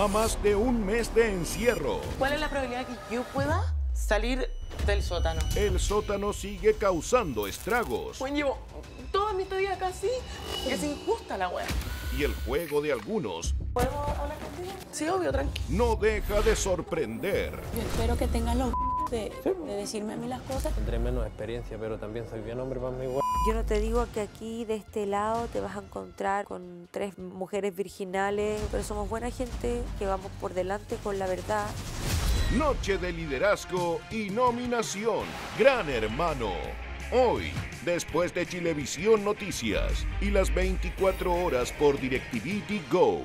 a más de un mes de encierro. ¿Cuál es la probabilidad que yo pueda salir del sótano? El sótano sigue causando estragos. Pues llevo toda mi estadía acá así. Es injusta la wea. Y el juego de algunos ¿Puedo hablar contigo? Sí, obvio, tranqui. no deja de sorprender. Yo espero que tengas los de, de decirme a mí las cosas. Tendré menos experiencia, pero también soy bien hombre para mi weá. Yo no te digo que aquí de este lado te vas a encontrar con tres mujeres virginales, pero somos buena gente que vamos por delante con la verdad. Noche de liderazgo y nominación. Gran Hermano. Hoy, después de Chilevisión Noticias y las 24 horas por DirecTV Go.